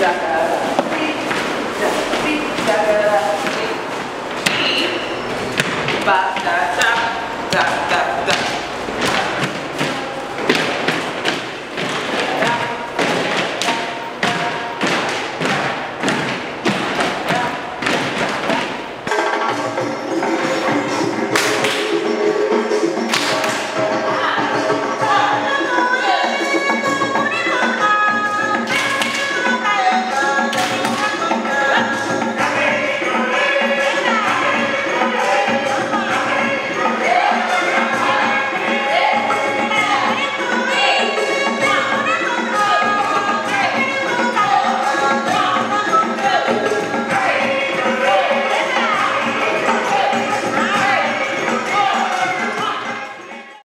Jakarta. Jakarta. Jakarta. Jakarta.